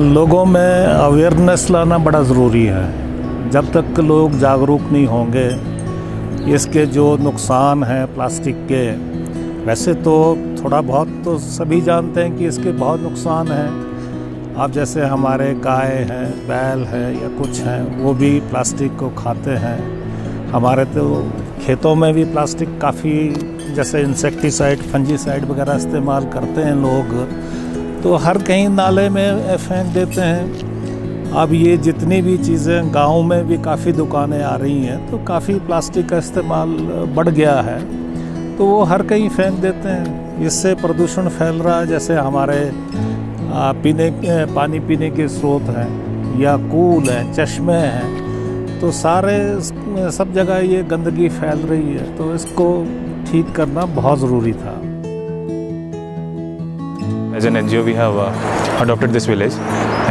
लोगों में अवेयरनेस लाना बड़ा ज़रूरी है। जब तक लोग जागरूक नहीं होंगे, इसके जो नुकसान हैं प्लास्टिक के, वैसे तो थोड़ा बहुत तो सभी जानते हैं कि इसके बहुत नुकसान हैं। अब जैसे हमारे गाय हैं, बैल है या कुछ हैं, वो भी प्लास्टिक को खाते हैं। हमारे तो खेतों में भी प्लास्टिक काफ़ी जैसे इंसेक्टिसाइड फंजीसाइड वगैरह इस्तेमाल करते हैं लोग। तो हर कहीं नाले में फेंक देते हैं। अब ये जितनी भी चीज़ें गाँव में भी काफ़ी दुकानें आ रही हैं तो काफ़ी प्लास्टिक का इस्तेमाल बढ़ गया है। तो वो हर कहीं फेंक देते हैं। इससे प्रदूषण फैल रहा है, जैसे हमारे पीने पानी पीने के स्रोत हैं या कूल हैं चश्मे हैं तो सारे सब जगह ये गंदगी फैल रही है तो इसको ठीक करना बहुत ज़रूरी था As an NGO, we have uh, adopted this village,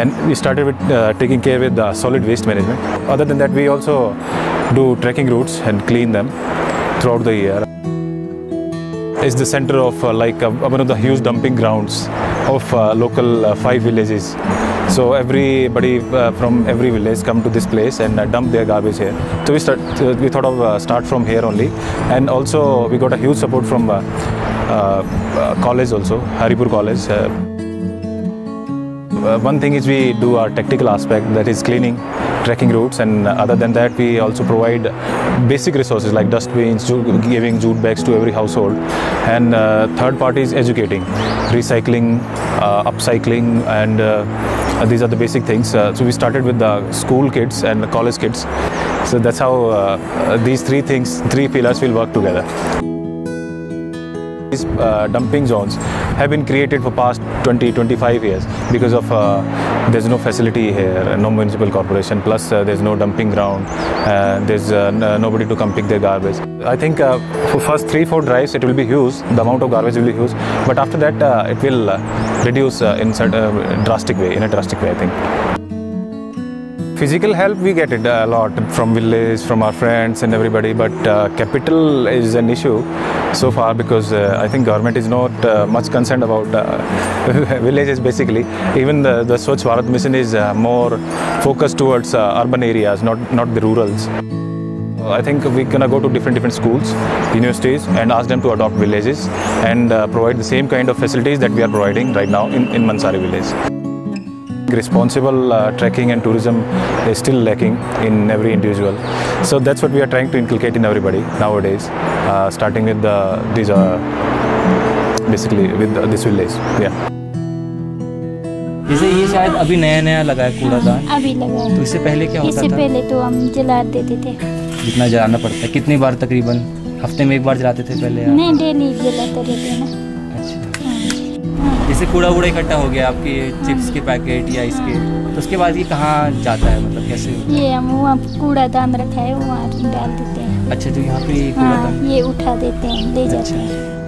and we started with uh, taking care with uh, solid waste management. Other than that, we also do trekking routes and clean them throughout the year. It's the center of uh, like uh, one of the huge dumping grounds of uh, local uh, five villages. So everybody uh, from every village come to this place and uh, dump their garbage here. So we start. We thought of start from here only, and also we got a huge support from college also, Haripur College. One thing is we do our technical aspect that is cleaning trekking routes and other than that we also provide basic resources like dustbins giving jute bags to every household. And uh, third part is educating recycling uh, upcycling and uh, these are the basic things. Uh, so we started with the school kids and the college kids. So that's how uh, these three things three pillars will work together these uh, dumping zones have been created for past 20 25 years because of uh, there's no facility here no municipal corporation plus uh, there's no dumping ground uh, there's uh, nobody to come pick their garbage. I think uh, for first 3 4 drives it will be huge the amount of garbage will be huge but after that uh, it will uh, reduce uh, in a drastic way in a drastic way i think. Physical help we get it a lot from village, from our friends and everybody, but uh, capital is an issue so far because uh, I think government is not uh, much concerned about uh, villages basically. Even the, the Swachh Bharat mission is uh, more focused towards uh, urban areas, not, not the rurals. I think we're gonna go to different different schools, universities, and ask them to adopt villages and uh, provide the same kind of facilities that we are providing right now in, in Mansari village. Responsible uh, trekking and tourism is still lacking in every individual. So that's what we are trying to inculcate in everybody nowadays, uh, starting with the, these uh, basically with uh, this village. Yeah. जैसे ये शायद अभी नया नया लगा है कूड़ादान अभी लगा है। तो इससे पहले क्या होता इससे था पहले तो हम जला देते थे जितना जलाना पड़ता है कितनी बार तकरीबन हफ़्ते में एक बार जलाते थे पहले नहीं डेली जलाते रहते हैं ना अच्छा हाँ। जैसे कूड़ा वूड़ा इकट्ठा हो गया आपके चिप्स के पैकेट या इसके। तो उसके बाद ये कहाँ जाता है? मतलब कैसे ये हम वहाँ कूड़ा दान रखा है वहाँ डाल देते हैं। अच्छा तो यहाँ पे ये हाँ ये उठा देते हैं ले जाते अच्छा। हैं।